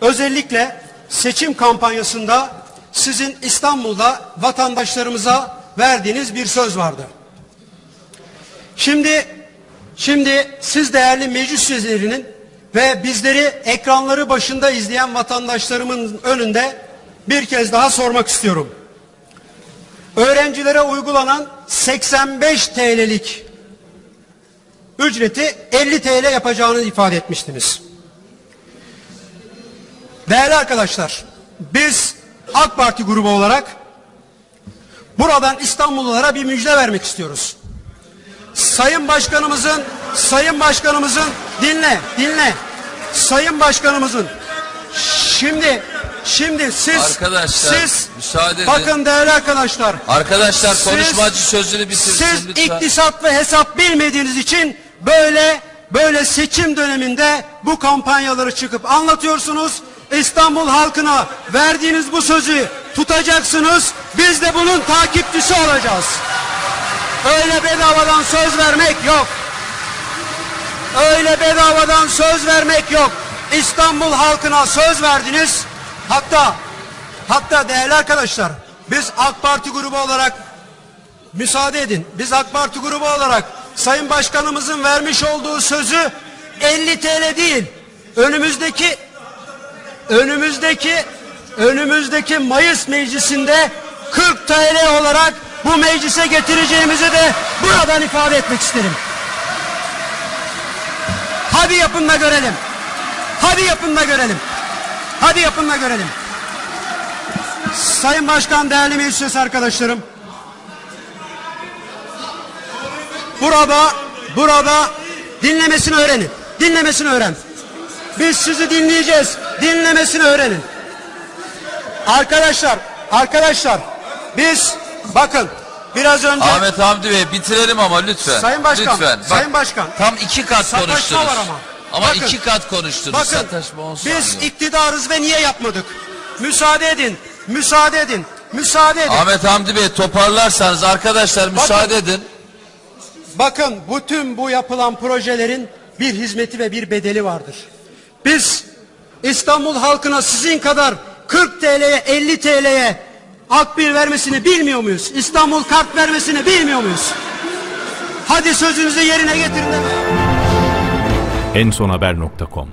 özellikle seçim kampanyasında sizin İstanbul'da vatandaşlarımıza verdiğiniz bir söz vardı. Şimdi şimdi siz değerli meclis üyelerinin ve bizleri ekranları başında izleyen vatandaşlarımın önünde bir kez daha sormak istiyorum. Öğrencilere uygulanan 85 TL'lik ücreti 50 TL yapacağını ifade etmiştiniz. Değerli arkadaşlar, biz AK Parti grubu olarak buradan İstanbullulara bir müjde vermek istiyoruz. Sayın Başkanımızın, Sayın Başkanımızın dinle, dinle. Sayın Başkanımızın şimdi şimdi siz Arkadaşlar, siz müsaade edin. bakın değerli arkadaşlar Arkadaşlar Siz- konuşmacı sözünü bitirsin siz lütfen. iktisat ve hesap bilmediğiniz için böyle böyle seçim döneminde bu kampanyaları çıkıp anlatıyorsunuz. İstanbul halkına verdiğiniz bu sözü tutacaksınız. Biz de bunun takipçisi olacağız. Öyle bedavadan söz vermek yok. Öyle bedavadan söz vermek yok. İstanbul halkına söz verdiniz. Hatta hatta değerli arkadaşlar biz AK Parti grubu olarak müsaade edin. Biz AK Parti grubu olarak Sayın Başkanımızın vermiş olduğu sözü 50 TL değil. Önümüzdeki önümüzdeki önümüzdeki Mayıs meclisinde 40 TL olarak bu meclise getireceğimizi de buradan ifade etmek isterim. Hadi yapın da görelim. Hadi yapın da görelim. Hadi yapın da görelim. Sayın Başkan, değerli meclis arkadaşlarım. Burada, burada dinlemesini öğrenin. Dinlemesini öğren. Biz sizi dinleyeceğiz. Dinlemesini öğrenin. Arkadaşlar, arkadaşlar biz bakın biraz önce Ahmet Hamdi Bey bitirelim ama lütfen. Sayın Başkan, Lütfen. Bak, Sayın Başkan. Tam iki kat konuştunuz. var ama. Ama Bakın, iki kat konuştunuz. Bakın Sataşma olsun. biz iktidarız ve niye yapmadık? Müsaade edin. Müsaade edin. Müsaade edin. Ahmet Hamdi Bey toparlarsanız arkadaşlar müsaade edin. Bakın bütün bu yapılan projelerin bir hizmeti ve bir bedeli vardır. Biz İstanbul halkına sizin kadar 40 TL'ye 50 TL'ye akbil vermesini bilmiyor muyuz? İstanbul kart vermesini bilmiyor muyuz? Hadi sözünüzü yerine getirin. de- ensonhaber.com